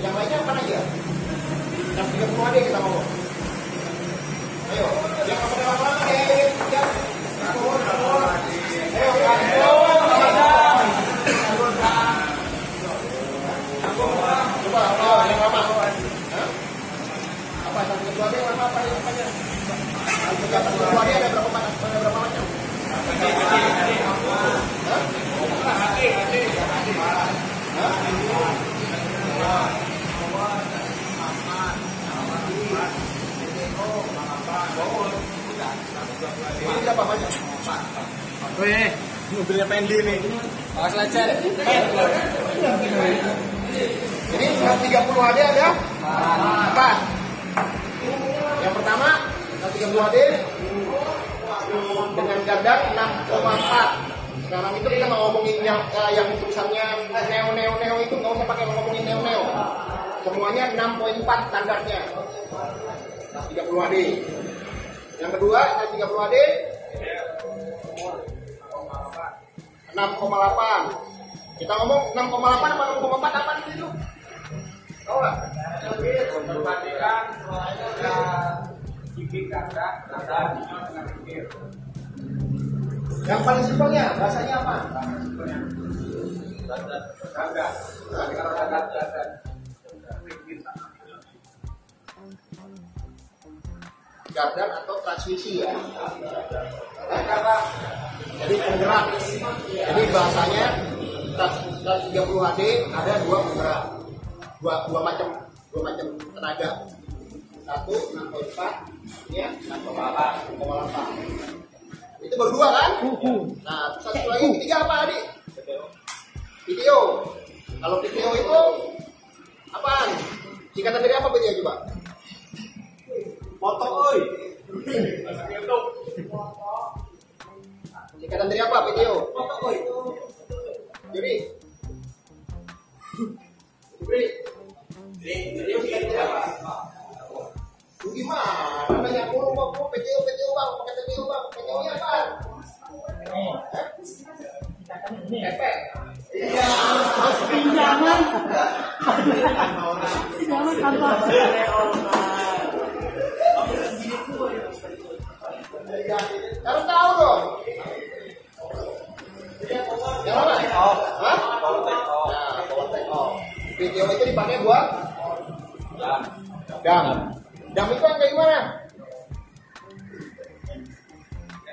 Yang lainnya apa aja? Yang 30 AD kita ngomong. Ayo, yang apa lama-lama deh. Ya. Ayo, Coba, apa yang lama? Hah? Apa yang 30 AD lama apa yang apanya? Yang 30 AD ada berapa macam? Ada berapa macam? Ini berapa banyak? Wih, mobilnya Pendi nih. Awas lancar. Ini 130 AD ada empat. Yang pertama 130 AD dengan kadar 6,4. Sekarang itu kita mau ngomongin yang eh, yang tulisannya neo neo neo itu nggak usah pakai ngomongin neo neo. Semuanya 6.4 standarnya. 30 AD. Yang kedua 130 AD 6,8. Kita ngomong 6,8 apa 6,4 apa itu? Tahu nggak? Yang paling simpelnya bahasanya apa? Gardan atau transmisi ya. Jadi penggerak. Jadi bahasanya trans 30 HD ada dua penggerak. Dua, dua macam dua macam tenaga. Satu 6.4, ya 6,8. Itu baru dua kan? Nah, satu lagi ketiga apa tadi? Video. Kalau video itu apaan? Singkatan dari apa video coba? Foto oi. Singkatan dari apa video? Jadi dari apa? Lu gimana? Banyak mulu bang, gua PTO, PTO bang, pakai PTO bang, PTO nya apa? Efek. Iya. pinjaman pinjaman apa Dipakai buat dam. Dam itu yang kayak gimana?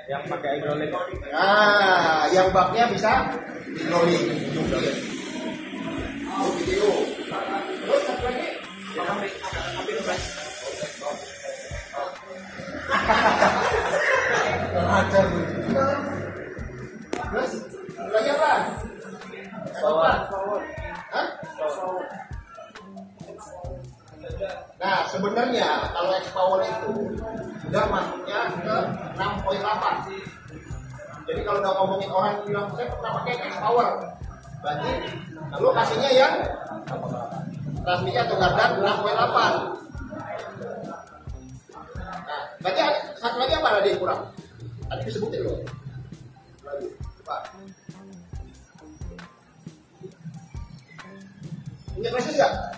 Yang pakai hidrolik. Nah, yang baknya bisa hidrolik. Oh, video. Terus satu lagi. Ajar Terus satu lagi apa? Power. Nah, sebenarnya kalau X power itu sudah masuknya ke 6.8. Jadi kalau udah ngomongin orang bilang saya pernah pakai X power, berarti lalu kasihnya yang transmisi atau gardan 6.8. Nah, berarti satu lagi apa ada yang kurang? Tadi disebutin loh. Lagi, Pak. Punya presi nggak?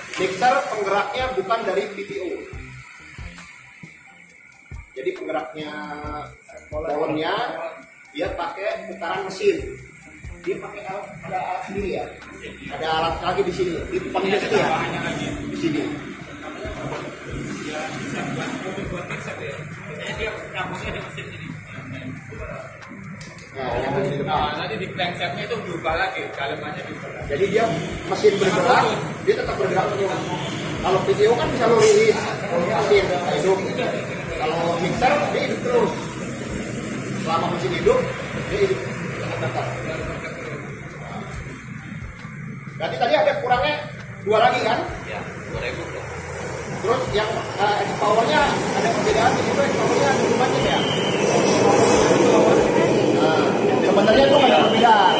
Mixer penggeraknya bukan dari PTO. Jadi penggeraknya powernya dia pakai putaran mesin. Dia pakai alat, ada alat sendiri ya. Ada alat lagi di sini. Di depan dia ya. Di sini. Nah, yang di depan. Nah, nanti di cranksetnya itu diubah lagi, kalimatnya lagi. Jadi dia mesin bergerak, dia tetap bergerak terus. Kalau video kan bisa lo rilis, mesin hidup. Kalau mixer dia hidup terus. Selama mesin hidup, dia hidup tetap. Berarti tadi ada kurangnya dua lagi kan? Ya, 2000 bro. Terus yang uh, powernya ada perbedaan di situ, powernya ada banyak ya. Nah, sebenarnya itu nggak ada perbedaan.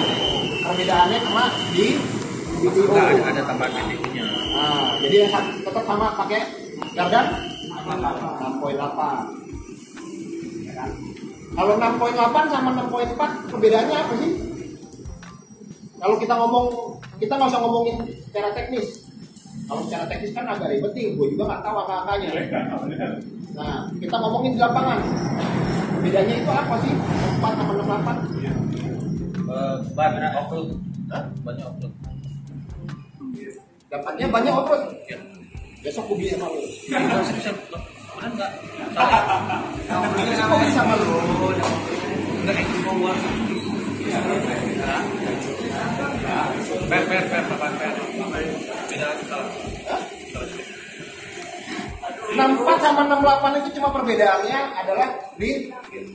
Perbedaannya cuma di BTO. Enggak ada, ada tambahan BTU-nya. Nah, jadi yang satu tetap sama pakai gardan 6.8. Ya kan? Kalau 6.8 sama 6.4 perbedaannya apa sih? Kalau kita ngomong, kita nggak usah ngomongin secara teknis. Kalau secara teknis kan agak ribet nih, gue juga nggak tahu angka-angkanya. Nah, kita ngomongin di lapangan. Bedanya itu apa sih? 4 sama 68? Eh, banyak offroad. Banyak offroad. Dapatnya banyak offroad. Ya. Besok gue beli sama lu. Bisa bisa. Benar enggak? Besok gue beli sama lu. Enggak kayak gitu gua. Per per per per per. Beda 64 sama 68 itu cuma perbedaannya adalah di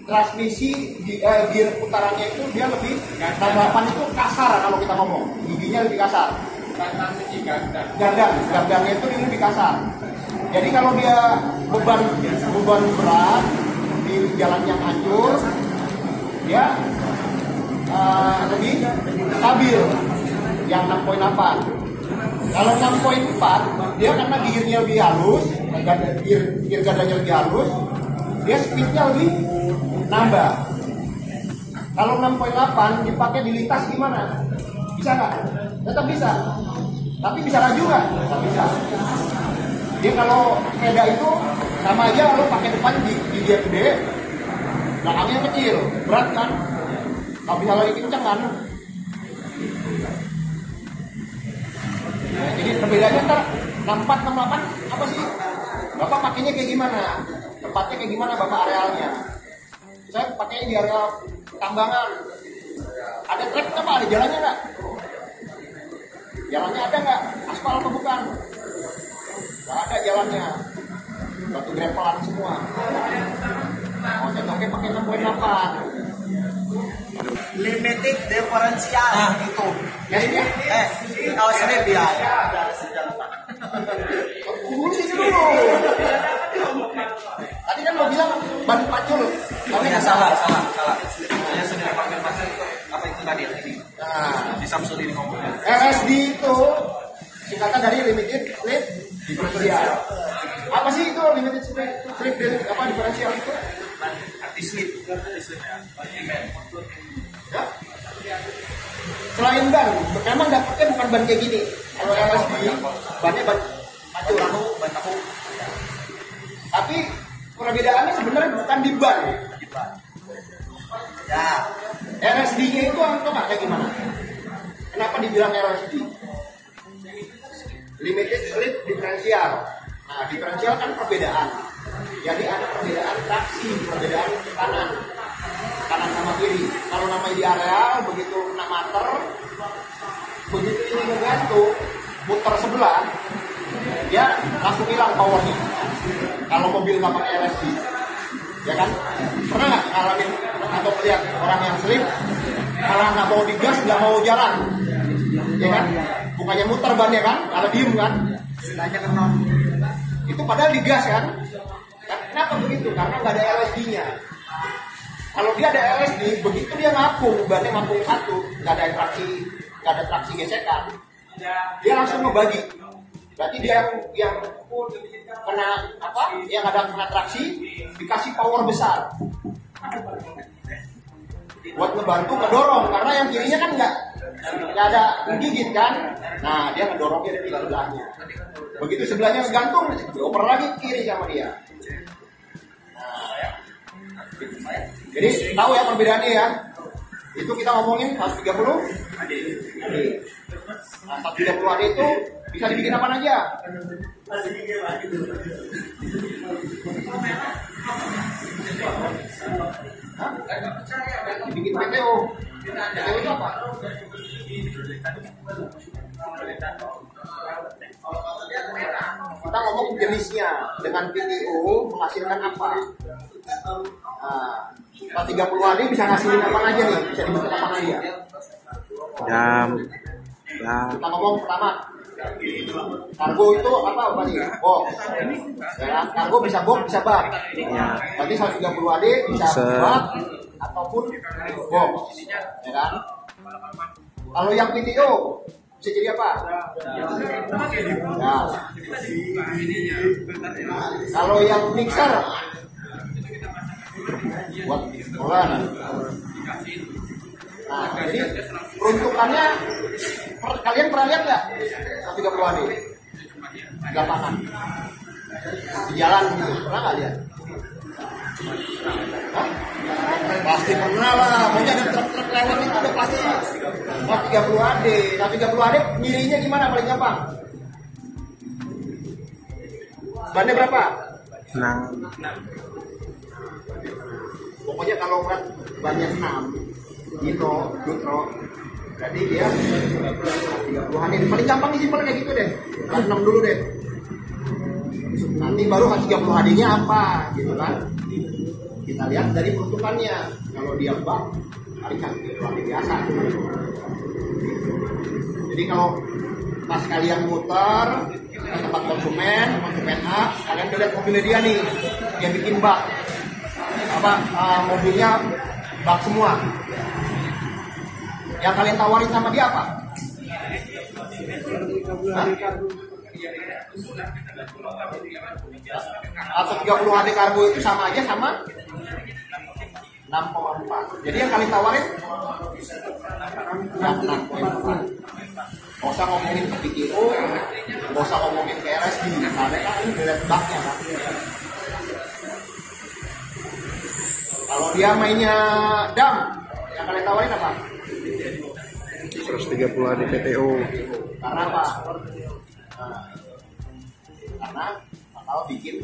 transmisi di eh, gear putarannya itu dia lebih 68 itu kasar kalau kita ngomong giginya lebih kasar gardan gardannya itu dia lebih kasar jadi kalau dia beban beban berat di jalan yang hancur dia eh, lebih stabil yang 6.8 kalau 6.4 dia karena gearnya lebih halus, gear, gear gadanya lebih halus, dia speednya lebih nambah. Kalau 6.8 dipakai di lintas gimana? Bisa nggak? Tetap bisa. Tapi bisa laju nggak? Bisa. Dia kalau sepeda itu sama aja kalau pakai depan di, di gear gede, belakangnya kecil, berat kan? Nggak bisa lagi kencang kan? Nah, jadi perbedaannya ntar 64 68 apa sih? Bapak pakainya kayak gimana? Tempatnya kayak gimana Bapak arealnya? Saya pakainya di area tambangan. Ada trek apa? Ada jalannya nggak? Jalannya ada nggak? Aspal apa bukan? Nggak ada jalannya. Batu grepelan semua. Oh, saya pakai pakai 6.8. Limited differential. Nah, itu. Ya ini ya? Eh, awas ini Selain ban, memang dapetnya bukan ban kayak gini. Kalau LSD, bannya ban. Tahu, ban tahu. Tapi perbedaannya sebenarnya bukan di ban. Ya, LSD-nya itu nggak kayak gimana? Kenapa dibilang LSD? Limited slip differential. Nah, diferensial kan perbedaan. Jadi ada perbedaan traksi, perbedaan kanan, kanan sama kiri. Kalau namanya di areal begitu kena mater, begitu ini ngegantung, muter sebelah, dia langsung hilang powernya. Kalau mobil nggak pakai LSD, ya kan? Pernah nggak ngalamin atau melihat orang yang slip malah nggak mau digas, nggak mau jalan, ya kan? Bukannya muter bannya kan, malah diem kan? kenal. Itu padahal digas kan? Kenapa begitu? Karena nggak ada LSD-nya. Kalau dia ada LSD, begitu dia ngapung, bannya ngapung satu, nggak ada traksi, nggak ada traksi gesekan, dia langsung ngebagi. Berarti dia yang yang kena apa? Yang ada kena traksi, dikasih power besar. Buat ngebantu ngedorong, karena yang kirinya kan nggak nggak ada gigit kan? Nah dia ngedorongnya dari sebelahnya. Begitu sebelahnya gantung, dioper lagi kiri sama dia. Nah, ya. Jadi tahu ya perbedaannya ya. Itu kita ngomongin 130 AD. Nah, 130 AD itu bisa dibikin apa aja? Hah? Dibikin PTO. PTO itu apa? Ngomong jenisnya. Dengan PTO menghasilkan apa? Nah, 30 hari bisa ngasilin apa aja nih? Bisa dibentuk apa aja? jam Nah, kita ngomong pertama. Kargo itu apa berarti box. Ya kargo bisa box bisa bak. Ya. berarti 130 AD bisa Se- bak ataupun box. Ya kan? Kalau yang PTO bisa jadi apa? Ya kalau yang mixer? Buat molen nah jadi peruntukannya per- kalian pernah lihat nggak? 130 AD di lapangan. Di jalan. Pernah nggak lihat? Pasti pernah lah. Pokoknya ada truk-truk lewat itu udah pasti. Wah 30 AD nah 30 AD milihnya gimana? Paling gampang. Bannya berapa? Nah, pokoknya kalau berat banyak 6 Dino, Dutro jadi dia 30 hari paling gampang disimpel kayak gitu deh. Kelas 6 dulu deh. Nanti baru 30 harinya apa gitu kan kita lihat dari peruntukannya. Kalau dia bak paling kan hari biasa. Jadi kalau pas kalian muter ke tempat konsumen konsumen A kalian lihat mobilnya dia nih dia bikin bak. Apa uh, mobilnya bak semua. Yang kalian tawarin sama dia apa? Hah? atau 30 hari kargo itu sama aja sama 6,4 jadi yang kalian tawarin yang 6,4 Gak usah ngomongin ke PTO, gak usah ngomongin ke RSD, karena kan ini baknya kan. Kalau dia mainnya dam, yang kalian tawarin apa? 130 di PTO. Karena apa? Nah, karena bakal bikin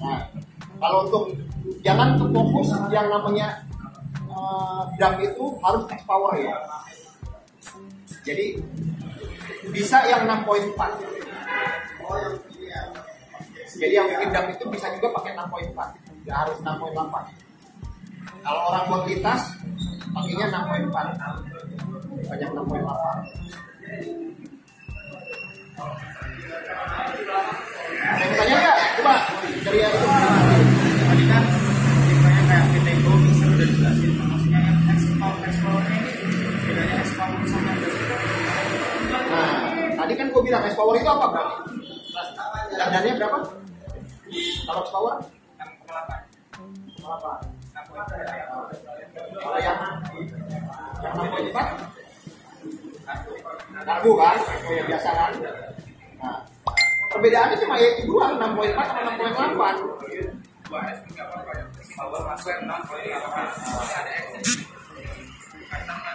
Nah, kalau untuk jangan fokus yang namanya eh, dam itu harus X power ya. Jadi bisa yang 6.4. Jadi yang bikin dam itu bisa juga pakai 6.4, nggak harus 6.8. Kalau orang buat lintas, pakainya 6.4. Banyak 6.8. bilang S power itu apa berarti? Dandannya berapa? Kalau S power? Berapa? Kalau yang yang 6.4? Karbu kan? Oh ya biasa kan? Nah, perbedaannya cuma ya itu dua, 6.4 sama 6.8.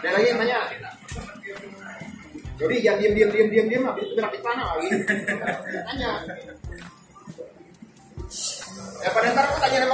Ada lagi yang tanya? Jadi yang diem diem diem diem diem habis itu gerak sana lagi. Tanya. Ya pada ntar aku tanya nama